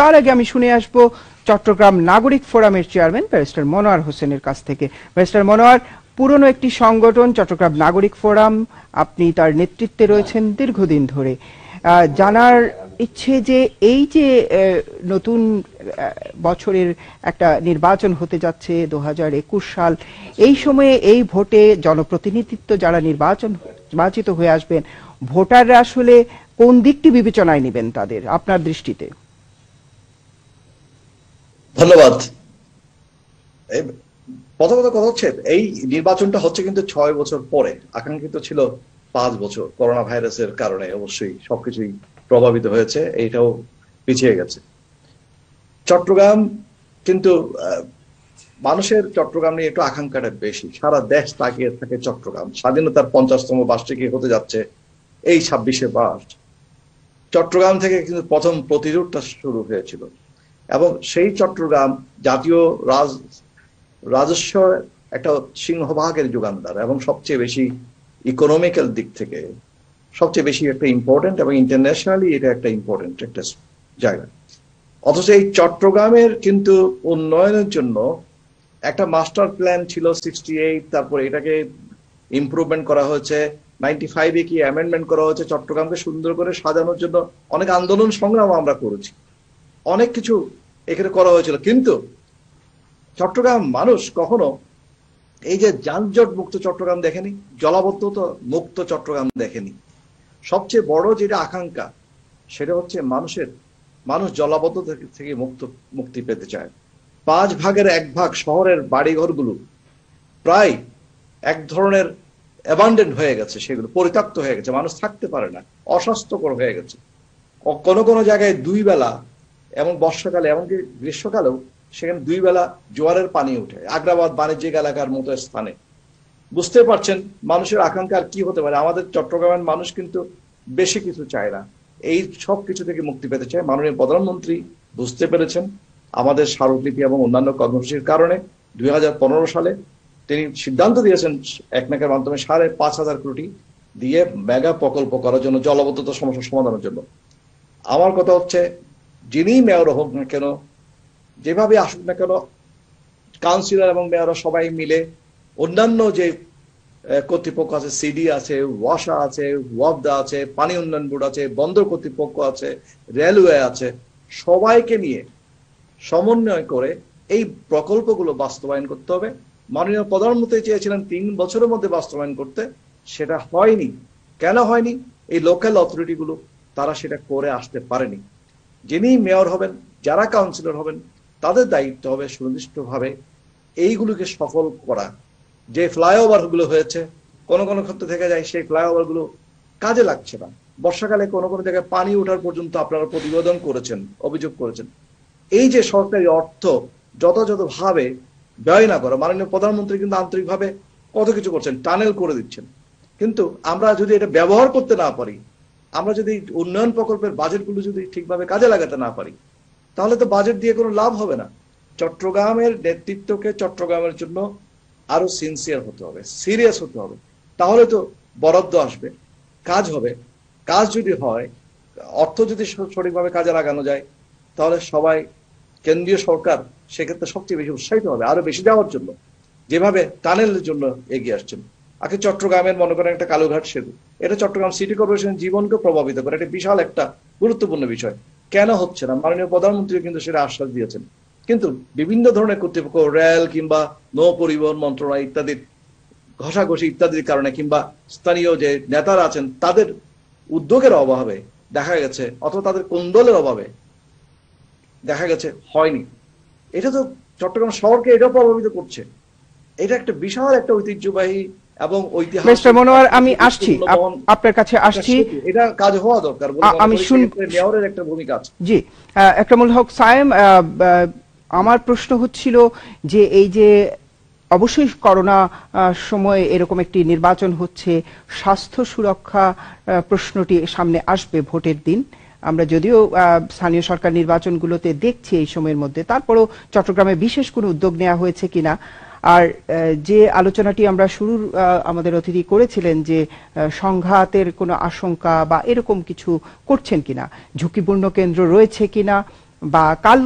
তার আগে আমি শুনে আসব চট্টগ্রাম নাগরিক ফোরামের চেয়ারম্যান ব্যারিস্টার মনোয়ার হোসেনের কাছ থেকে। ব্যারিস্টার মনোয়ার, পুরনো একটি সংগঠন, চট্টগ্রাম নাগরিক ফোরাম, আপনি তার নেতৃত্বে রয়েছেন দীর্ঘদিন ধরে। জানার ইচ্ছে যে এই যে নতুন বছরের একটা নির্বাচন হতে যাচ্ছে দু হাজার একুশ সাল, এই সময়ে এই ভোটে জনপ্রতিনিধিত্ব যারা নির্বাচন, নির্বাচিত হয়ে আসবেন, ভোটাররা আসলে কোন দিকটি বিবেচনায় নেবেন তাদের, আপনার দৃষ্টিতে? ধন্যবাদ। প্রথমত কথা হচ্ছে, এই নির্বাচনটা হচ্ছে কিন্তু ছয় বছর পরে, আকাঙ্ক্ষিত ছিল পাঁচ বছর করোনা ভাইরাসের কারণে অবশ্যই সবকিছুই প্রভাবিত হয়েছে, এইটাও পিছিয়ে গেছে। চট্টগ্রাম কিন্তু মানুষের চট্টগ্রাম নিয়ে একটু আকাঙ্ক্ষাটা বেশি। সারা দেশ তাকিয়ে থাকে চট্টগ্রাম। স্বাধীনতার পঞ্চাশতম বার্ষিকী হতে যাচ্ছে এই ছাব্বিশে মার্চ। চট্টগ্রাম থেকে কিন্তু প্রথম প্রতিরোধটা শুরু হয়েছিল। এবং সেই চট্টগ্রাম জাতীয় রাজ রাজস্ব একটা সিংহভাগের যোগানদার এবং সবচেয়ে বেশি ইকোনমিক্যাল দিক থেকে সবচেয়ে বেশি একটা ইম্পর্টেন্ট এবং ইন্টারন্যাশনালি এটা একটা ইম্পর্টেন্ট একটা জায়গা। অথচ এই চট্টগ্রামের কিন্তু উন্নয়নের জন্য একটা মাস্টার প্ল্যান ছিল সিক্সটি এইট তারপরে এটাকে ইমপ্রুভমেন্ট করা হয়েছে নাইনটি ফাইভে কি অ্যামেন্ডমেন্ট করা হয়েছে, চট্টগ্রামকে সুন্দর করে সাজানোর জন্য অনেক আন্দোলন সংগ্রাম আমরা করেছি। অনেক কিছু এখানে করা হয়েছিল। কিন্তু চট্টগ্রাম মানুষ কখনো এই যে যানজট মুক্ত চট্টগ্রাম দেখেনি, জলাবদ্ধতা মুক্ত চট্টগ্রাম দেখেনি। সবচেয়ে বড় যেটা আকাঙ্ক্ষা, সেটা হচ্ছে মানুষের, মানুষ জলাবদ্ধতা থেকে মুক্ত, মুক্তি পেতে চায়। পাঁচ ভাগের এক ভাগ শহরের বাড়িঘরগুলো প্রায় এক ধরনের অ্যাবান্ডেন্ট হয়ে গেছে, সেগুলো পরিত্যক্ত হয়ে গেছে, মানুষ থাকতে পারে না, অস্বাস্থ্যকর হয়ে গেছে। কোনো কোনো জায়গায় দুই বেলা এবং বর্ষাকালে এমনকি গ্রীষ্মকালেও সেখানে দুই বেলা জোয়ারের পানি উঠে। আগ্রাবাদ বাণিজ্যিক এলাকার মতো স্থানে। বুঝতে পারছেন, মানুষের আকাঙ্ক্ষা আর কি হতে পারে? আমাদের চট্টগ্রামের মানুষ কিন্তু বেশি কিছু চায় না। এই সব কিছু থেকে মুক্তি পেতে চায় মাননীয় প্রধানমন্ত্রী, বুঝতে পেরেছেন। আমাদের স্মারকলিপি এবং অন্যান্য কর্মসূচির কারণে দুই হাজার পনেরো সালে তিনি সিদ্ধান্ত দিয়েছেন একনাকের মাধ্যমে সাড়ে পাঁচ হাজার কোটি দিয়ে মেগা প্রকল্প করার জন্য জলবদ্ধতা সমস্যা সমাধানের জন্য। আমার কথা হচ্ছে যিনি মেয়র হোক না কেন, যেভাবে আসুক না কেন, কাউন্সিলর এবং মেয়ররা সবাই মিলে অন্যান্য যে কর্তৃপক্ষ আছে, সিডি আছে, ওয়াসা আছে, ওয়াবদা আছে, পানি উন্নয়ন বোর্ড আছে, বন্দর কর্তৃপক্ষ আছে, রেলওয়ে আছে, সবাইকে নিয়ে সমন্বয় করে এই প্রকল্পগুলো বাস্তবায়ন করতে হবে। মাননীয় প্রধানমন্ত্রী চেয়েছিলেন তিন বছরের মধ্যে বাস্তবায়ন করতে, সেটা হয়নি। কেন হয়নি? এই লোকাল অথরিটি গুলো, তারা সেটা করে আসতে পারেনি। যিনি মেয়র হবেন, যারা কাউন্সিলর হবেন, তাদের দায়িত্ব হবে সুনির্দিষ্টভাবে এইগুলোকে সফল করা। যে ফ্লাইওভারগুলো হয়েছে, কোন কোন ক্ষেত্রে থেকে যায় সেই ফ্লাইওভারগুলো কাজে লাগছে না। বর্ষাকালে কোন কোন জায়গায় পানি ওঠার পর্যন্ত আপনারা প্রতিবেদন করেছেন, অভিযোগ করেছেন। এই যে সরকারি অর্থ যথাযথভাবে ব্যয় না করা, মাননীয় প্রধানমন্ত্রী কিন্তু আন্তরিকভাবে কত কিছু করছেন, টানেল করে দিচ্ছেন। কিন্তু আমরা যদি এটা ব্যবহার করতে না পারি আমরা যদি উন্নয়ন প্রকল্পের বাজেটগুলো যদি ঠিকভাবে কাজে লাগাতে না পারি, তাহলে তো বাজেট দিয়ে কোনো লাভ হবে না। চট্টগ্রামের নেতৃত্বকে চট্টগ্রামের জন্য আরও সিনসিয়ার হতে হবে সিরিয়াস হতে হবে। তাহলে তো বরাদ্দ আসবে, কাজ হবে। কাজ যদি হয়, অর্থ যদি সঠিকভাবে কাজে লাগানো যায়, তাহলে সবাই, কেন্দ্রীয় সরকার সেক্ষেত্রে সবচেয়ে বেশি উৎসাহিত হবে, আরও বেশি দেওয়ার জন্য। যেভাবে টানেলের জন্য এগিয়ে আসছেন। আগে চট্টগ্রামের মনে করেন একটা কালুঘাট সেতু। এটা চট্টগ্রাম সিটি কর্পোরেশনের জীবনকে প্রভাবিত করে। এটা বিশাল একটা গুরুত্বপূর্ণ বিষয়। কেন হচ্ছে না? মাননীয় প্রধানমন্ত্রী কিন্তু সেটা আশ্বাস দিয়েছেন। কিন্তু বিভিন্ন ধরনের কর্তৃপক্ষ, রেল কিংবা নৌ পরিবহন মন্ত্রণালয় ইত্যাদির ঘষাঘষি ইত্যাদির কারণে কিংবা স্থানীয় যে নেতারা আছেন, তাদের উদ্যোগের অভাবে দেখা গেছে, অথবা তাদের কুন্দলের অভাবে দেখা গেছে, হয়নি। এটা তো চট্টগ্রাম শহরকে এটা প্রভাবিত করছে। এটা একটা বিশাল একটা ঐতিহ্যবাহী এবং মিস্টার মনোয়ার আমি আসছি। আপনার কাছে আসছি। এটা কাজ হওয়া দরকার। আমি শুন- মেয়রের একটা ভূমিকা আছে। জি একরামুল হক সায়েম আমার প্রশ্ন হচ্ছিল যে এই যে অবশ্যই করোনা সময়ে এরকম একটি নির্বাচন হচ্ছে স্বাস্থ্য সুরক্ষা প্রশ্নটি সামনে আসবে ভোটের দিন। আমরা যদিও স্থানীয় সরকার নির্বাচনগুলোতে দেখছি এই সময়ের মধ্যে। তারপরেও চট্টগ্রামে বিশেষ কোনো উদ্যোগ নেওয়া হয়েছে কিনা? আর যে আলোচনাটি আমরা আহ, আমাদের অতিথি করেছিলেন যে সংঘাতের কোনো আশঙ্কা বা এরকম কিছু করছেন কিনা ঝুঁকিপূর্ণ কেন্দ্র রয়েছে কিনা বা কাল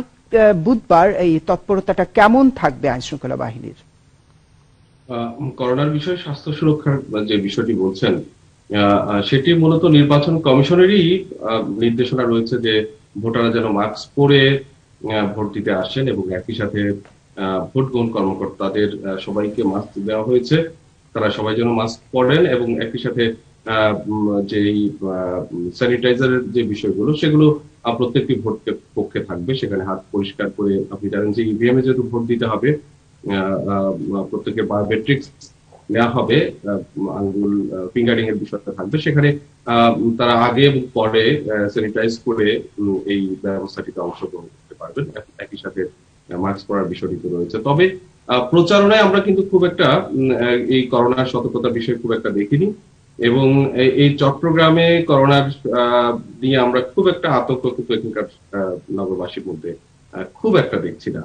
বুধবার এই তৎপরতাটা কেমন থাকবে আইন শৃঙ্খলা বাহিনীর করোনার বিষয়ে স্বাস্থ্য সুরক্ষার যে বিষয়টি বলছেন সেটি মূলত নির্বাচন কমিশনেরই নির্দেশনা রয়েছে যে ভোটাররা যেন মাস্ক পরে ভোট দিতে আসেন এবং একই সাথে ভোট গ্রহণ কর্মকর্তাদের সবাইকে মাস্ক দেওয়া হয়েছে। তারা সবাই যেন মাস্ক পরেন এবং একই সাথে যেই স্যানিটাইজারের যে বিষয়গুলো, সেগুলো প্রত্যেকটি ভোট পক্ষে থাকবে। সেখানে হাত পরিষ্কার করে আপনি জানেন যে ইভিএম এ যেহেতু ভোট দিতে হবে প্রত্যেকের বায়োমেট্রিক্স নেওয়া হবে আঙ্গুল ফিঙ্গারিং এর বিষয়টা থাকবে। সেখানে তারা আগে এবং পরে স্যানিটাইজ করে এই ব্যবস্থাটিতে অংশগ্রহণ করতে পারবেন। একই সাথে মাস্ক পরার বিষয়টি তো রয়েছে। তবে প্রচারণায় আমরা কিন্তু খুব একটা এই করোনার সতর্কতা বিষয়ে খুব একটা দেখিনি এবং এই- চট্টগ্রামে করোনার নিয়ে আমরা খুব একটা আতঙ্ক কিন্তু এখানকার নগরবাসীর মধ্যে খুব একটা দেখছি না।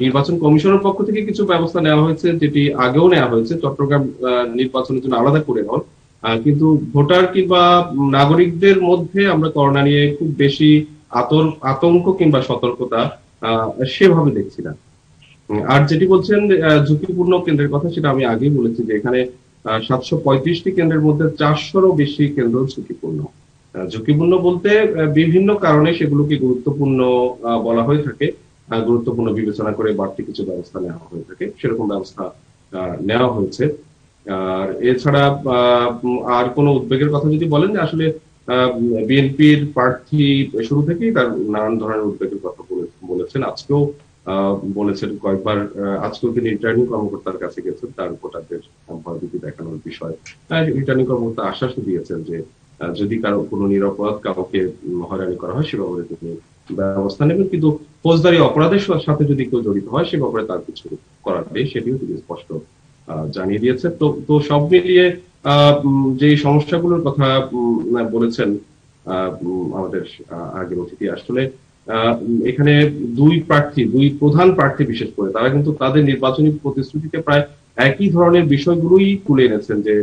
নির্বাচন কমিশনের পক্ষ থেকে কিছু ব্যবস্থা নেওয়া হয়েছে যেটি আগেও নেওয়া হয়েছে। চট্টগ্রাম নির্বাচনের জন্য আলাদা করে আহ, কিন্তু ভোটার কিংবা নাগরিকদের মধ্যে আমরা করোনা নিয়ে খুব বেশি আতঙ্ক কিংবা সতর্কতা সেভাবে দেখছি না। আর যেটি বলছেন ঝুঁকিপূর্ণ কেন্দ্রের কথা, সেটা আমি আগেই বলেছি যে এখানে সাতশো পঁয়ত্রিশটি কেন্দ্রের মধ্যে চারশোরও বেশি কেন্দ্র ঝুঁকিপূর্ণ। ঝুঁকিপূর্ণ বলতে বিভিন্ন কারণে সেগুলোকে গুরুত্বপূর্ণ বলা হয়ে থাকে। গুরুত্বপূর্ণ বিবেচনা করে বাড়তি কিছু ব্যবস্থা নেওয়া হয়ে থাকে। সেরকম ব্যবস্থা নেওয়া হয়েছে। আর এছাড়া আর কোনো উদ্বেগের কথা যদি বলেন যে আসলে বিএনপির প্রার্থী শুরু থেকেই তার নানান ধরনের উদ্বেগের কথা বলেছেন, আজকেও বলেছেন, কয়েকবার আজকেও তিনি রিটার্নিং কর্মকর্তার কাছে গেছেন, তার ভোটারদের ভয়ভীতি দেখানোর বিষয়। রিটার্নিং কর্মকর্তা আশ্বাস দিয়েছেন যে যদি কারও কোনো নিরাপদ কাউকে হয়রানি করা হয়, সে ব্যাপারে তিনি ব্যবস্থা নেবেন। কিন্তু ফৌজদারি অপরাধের সাথে যদি কেউ জড়িত হয়, সে ব্যাপারে তার কিছু করার নেই, সেটিও তিনি স্পষ্ট জানিয়ে দিয়েছে তো তো সব মিলিয়ে যে সমস্যাগুলোর কথা বলেছেন আমাদের আগের অতিথি আসলে এখানে দুই প্রার্থী, দুই প্রধান প্রার্থী বিশেষ করে, তারা কিন্তু তাদের নির্বাচনী প্রতিশ্রুতিতে প্রায় একই ধরনের বিষয়গুলোই তুলে এনেছেন যে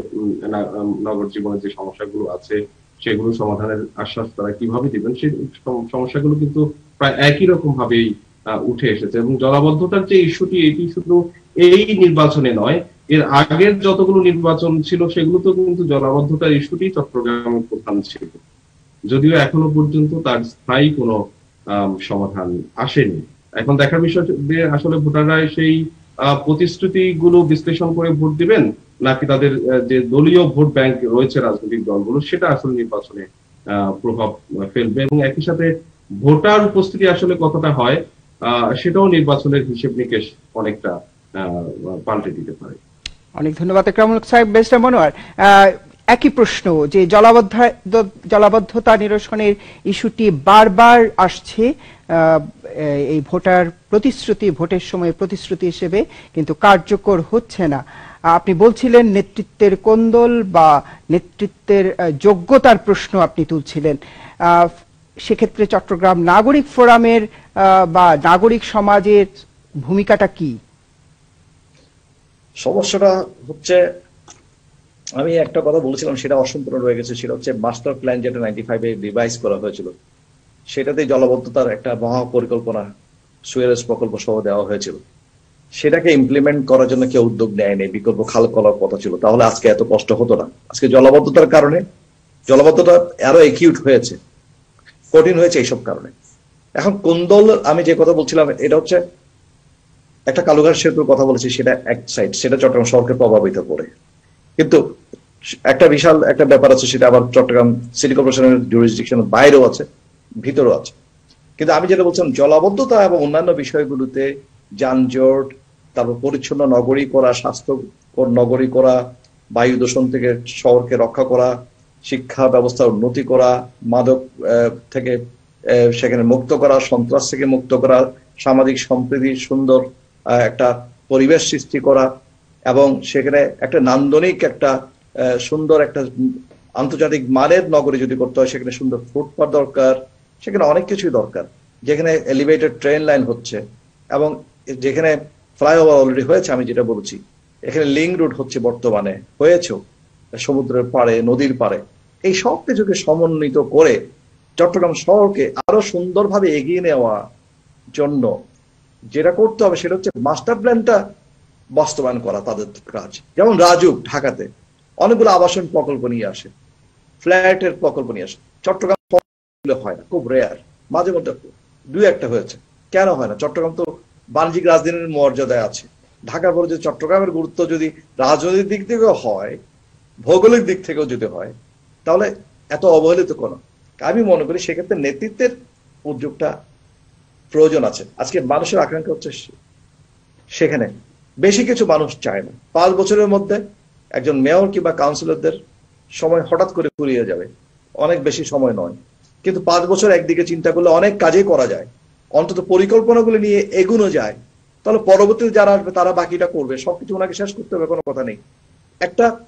নগর জীবনের যে সমস্যাগুলো আছে, সেগুলো সমাধানের আশ্বাস তারা কীভাবে দিবেন সেই সমস্যাগুলো কিন্তু প্রায় একই রকম ভাবেই উঠে এসেছে এবং জলাবদ্ধতার যে ইস্যুটি, এটি শুধু এই নির্বাচনে নয়, এর আগের যতগুলো নির্বাচন ছিল, সেগুলোতেও কিন্তু জলাবদ্ধতার ইস্যুটি চট্টগ্রামের প্রধান ছিল। যদিও এখনও পর্যন্ত তার স্থায়ী কোনো সমাধান আসেনি। এখন দেখার বিষয় যে আসলে ভোটাররা সেই প্রতিশ্রুতিগুলো বিশ্লেষণ করে ভোট দিবেন, নাকি তাদের যে দলীয় ভোট ব্যাংক রয়েছে রাজনৈতিক দলগুলো, সেটা আসলে নির্বাচনে প্রভাব ফেলবে এবং একই সাথে ভোটার উপস্থিতি আসলে কতটা হয় সেটাও নির্বাচনের হিসেব নিকেশ অনেকটা পাল্টে দিতে পারে। অনেক ধন্যবাদ, একরামুল সাহেব বেস্টার মনোয়ার একই প্রশ্ন যে জলাবদ্ধ জলাবদ্ধতা নিরসনের ইস্যুটি বারবার আসছে এই ভোটার প্রতিশ্রুতি, ভোটের সময় প্রতিশ্রুতি হিসেবে কিন্তু কার্যকর হচ্ছে না। আপনি বলছিলেন নেতৃত্বের কোন্দল বা নেতৃত্বের যোগ্যতার প্রশ্ন আপনি তুলছিলেন। সেক্ষেত্রে চট্টগ্রাম নাগরিক ফোরামের বা নাগরিক সমাজের ভূমিকাটা কি? সমস্যাটা হচ্ছে আমি একটা কথা বলেছিলাম, সেটা অসম্পূর্ণ রয়ে গেছে, সেটা হচ্ছে মাস্টার প্ল্যান যেটা নাইনটি ফাইভে রিভাইজ করা হয়েছিল, সেটাতে জলবদ্ধতার একটা মহা পরিকল্পনা সুয়েরেজ প্রকল্প সহ দেওয়া হয়েছিল। সেটাকে ইমপ্লিমেন্ট করার জন্য কেউ উদ্যোগ নেয়নি বিকল্প খাল করার কথা ছিল, তাহলে আজকে এত কষ্ট হতো না। আজকে জলবদ্ধতার কারণে, জলবদ্ধতা আরও একিউট হয়েছে, কঠিন হয়েছে এইসব কারণে। এখন কোন্দল আমি যে কথা বলছিলাম, এটা হচ্ছে একটা কালুঘাট সেতুর কথা বলেছি, সেটা এক সাইড সেটা চট্টগ্রাম শহরকে প্রভাবিত করে। কিন্তু একটা বিশাল একটা ব্যাপার আছে, সেটা আবার চট্টগ্রাম সিটি কর্পোরেশনের জুরিসডিকশনের বাইরেও আছে, ভিতরেও আছে। কিন্তু আমি যেটা বলছিলাম, জলাবদ্ধতা এবং অন্যান্য বিষয়গুলোতে যানজট, তারপর পরিচ্ছন্ন নগরী করা, স্বাস্থ্যকর নগরী করা, বায়ু দূষণ থেকে শহরকে রক্ষা করা, শিক্ষা ব্যবস্থার উন্নতি করা, মাদক থেকে সেখানে মুক্ত করা, সন্ত্রাস থেকে মুক্ত করা, সামাজিক সম্প্রীতি সুন্দর একটা পরিবেশ সৃষ্টি করা এবং সেখানে একটা নান্দনিক একটা সুন্দর একটা আন্তর্জাতিক মানের নগরী যদি করতে হয়, সেখানে সুন্দর ফুটপাথ দরকার, সেখানে অনেক কিছুই দরকার। যেখানে এলিভেটেড ট্রেন লাইন হচ্ছে এবং যেখানে ফ্লাইওভার অলরেডি হয়েছে, আমি যেটা বলছি, এখানে লিঙ্ক রুট হচ্ছে বর্তমানে হয়েছেও সমুদ্রের পাড়ে, নদীর পাড়ে। এই সব কিছুকে সমন্বিত করে চট্টগ্রাম শহরকে আরও সুন্দরভাবে এগিয়ে নেওয়া জন্য যেটা করতে হবে, সেটা হচ্ছে মাস্টার প্ল্যানটা বাস্তবায়ন করা তাদের কাজ। যেমন রাজুক ঢাকাতে অনেকগুলো আবাসন প্রকল্প নিয়ে আসে, ফ্ল্যাটের প্রকল্প নিয়ে আসে। চট্টগ্রাম হয় না, খুব রেয়ার মাঝে মধ্যে দুই একটা হয়েছে। কেন হয় না? চট্টগ্রাম তো বাণিজ্যিক রাজধানীর মর্যাদায় আছে। ঢাকার পরে যদি চট্টগ্রামের গুরুত্ব যদি রাজনৈতিক দিক থেকেও হয়, ভৌগোলিক দিক থেকেও যদি হয়, তাহলে এত অবহেলিত কোনো? আমি মনে করি সেক্ষেত্রে নেতৃত্বের উদ্যোগটা প্রয়োজন আছে। আজকে মানুষের আকাঙ্ক্ষা হচ্ছে সেখানে বেশি কিছু মানুষ চায় না। পাঁচ বছরের মধ্যে একজন মেয়র কিংবা কাউন্সিলরদের সময় হঠাৎ করে ফুরিয়ে যাবে। অনেক বেশি সময় নয়। কিন্তু পাঁচ বছর একদিকে চিন্তা করলে অনেক কাজেই করা যায়। অন্তত পরিকল্পনাগুলো নিয়ে এগুনো যায়। তাহলে পরবর্তীতে যারা আসবে, তারা বাকিটা করবে। সবকিছু ওনাকে শেষ করতে হবে, কোনো কথা নেই। একটা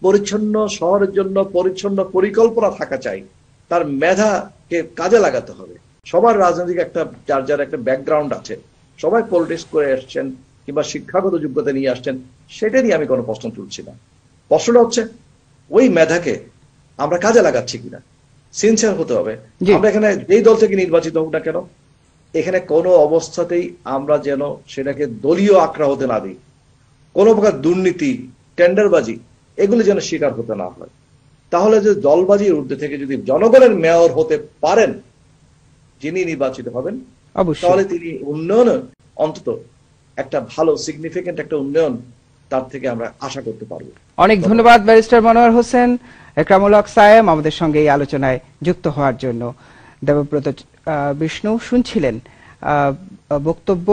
পরিচ্ছন্ন শহরের জন্য পরিচ্ছন্ন পরিকল্পনা থাকা চাই। তার মেধাকে কাজে লাগাতে হবে। সবার রাজনৈতিক একটা, যার যার একটা ব্যাকগ্রাউন্ড আছে। সবাই পলিটিক্স করে আসছেন কিংবা শিক্ষাগত যোগ্যতা নিয়ে আসছেন সেটা নিয়ে আমি কোনো প্রশ্ন তুলছি না। প্রশ্নটা হচ্ছে ওই মেধাকে আমরা কাজে লাগাচ্ছি কিনা? সিনসিয়ার হতে হবে। আমরা এখানে যেই দল থেকে নির্বাচিত হোক না কেন এখানে কোনো অবস্থাতেই আমরা যেন সেটাকে দলীয় আঁকড়া হতে না দিই। কোনো প্রকার দুর্নীতি টেন্ডারবাজি এগুলি যেন শিকার হতে না হয়। তাহলে যে দলবাজির ঊর্ধ্বে থেকে যদি জনগণের মেয়র হতে পারেন যিনি নির্বাচিত হবেন তাহলে তিনি উন্নয়ন অন্তত একটা ভালো সিগনিফিকেন্ট একটা উন্নয়ন তার থেকে আমরা আশা করতে পারব। অনেক ধন্যবাদ। ব্যারিস্টার মনোয়ার হোসেন। একরামুল হক সায়েম আমাদের সঙ্গে এই আলোচনায় যুক্ত হওয়ার জন্য। দেবব্রত আহ, বিষ্ণু শুনছিলেন আহ, বক্তব্য